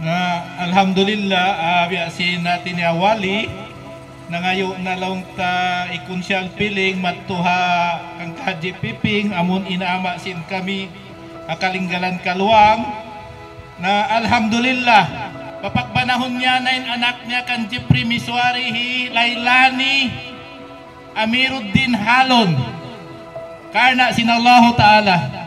nga alhamdulillah uh, biasin natin ni awali na ngayo na lang ta ikunsyal piling matuha kang kaji piping. Amon inaama sin kami akalinggalan kaluang na alhamdulillah papagbanahon niya na anak niya kan Jeffrey Miswari Lailani Amiruddin Halon. Karna sinallahu ta'ala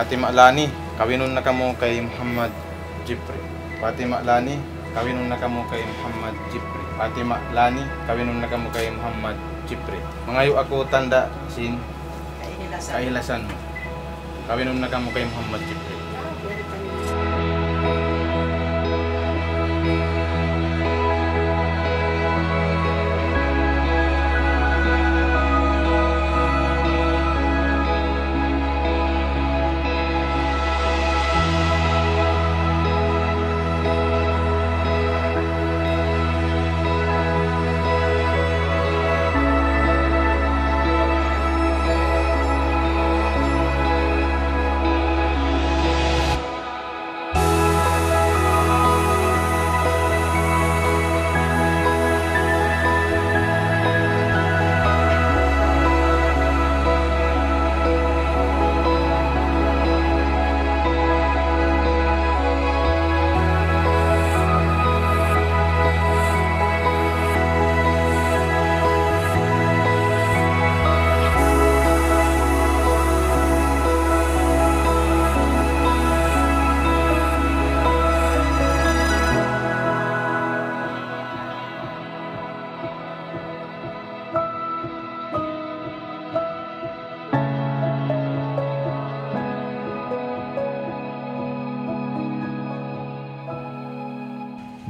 Fatima Lani, kawinon na kamo kay Muhammad Jifri. Fatima Lani, kawinon na kamo kay Muhammad Jifri. Fatima Lani, kawinon na kamo kay Muhammad Jifri. Mangayo ako tanda sin kahilasan. Kawinon na kamo kay Muhammad Jifri.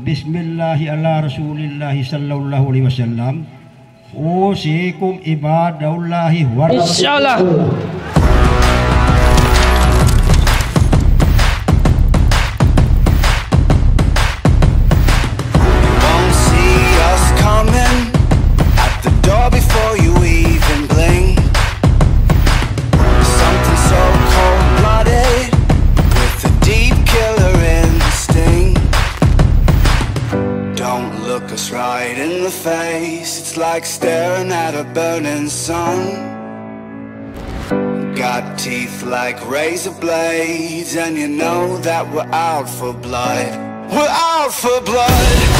Bismillahi ala Rasulillahi sallallahu alaihi wasallam. Usikum ibadallahi wa Insyaallah. Staring at a burning sun. Got teeth like razor blades, and you know that we're out for blood. We're out for blood.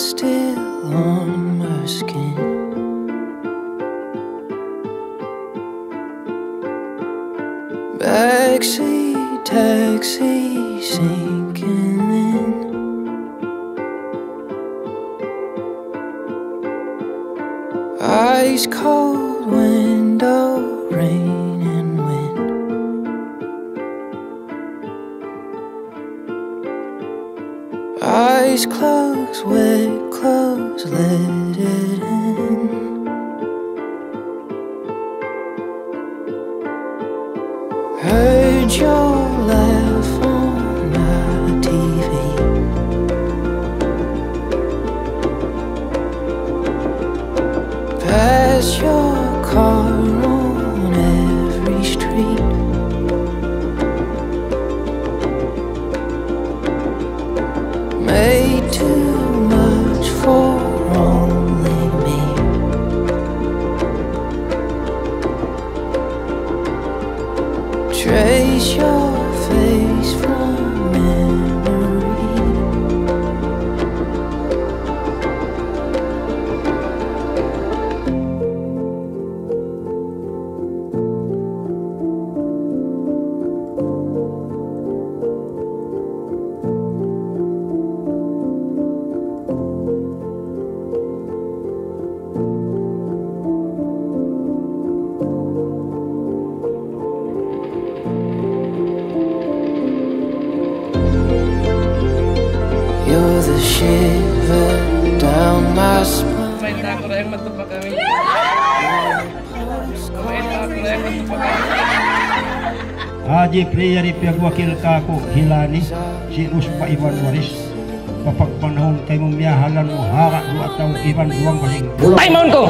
Still on my skin. Backseat taxi sinking in. Ice cold Eyes closed, wet clothes, let it in. Heard your we. Haji prayer ipagwakil ka ko hilani si Uspa Iwan Waris papagpanahon kay mong miyahalan mo hara dua taong iban duwang baling Ay, maun ko!